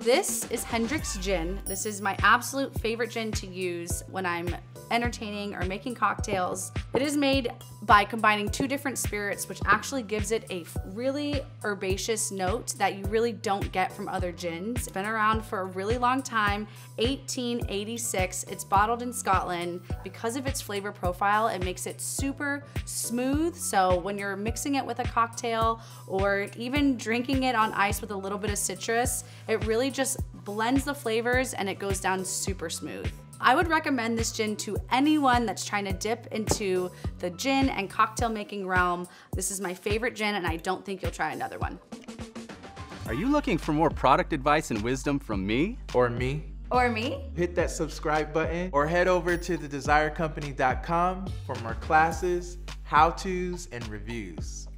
This is Hendrick's Gin. This is my absolute favorite gin to use when I'm entertaining or making cocktails. It is made by combining two different spirits, which actually gives it a really herbaceous note that you really don't get from other gins. It's been around for a really long time, 1886. It's bottled in Scotland. Because of its flavor profile, it makes it super smooth. So when you're mixing it with a cocktail or even drinking it on ice with a little bit of citrus, it really just blends the flavors and it goes down super smooth. I would recommend this gin to anyone that's trying to dip into the gin and cocktail making realm. This is my favorite gin and I don't think you'll try another one. Are you looking for more product advice and wisdom from me? Or me? Or me? Hit that subscribe button or head over to thedesirecompany.com for more classes, how-tos, and reviews.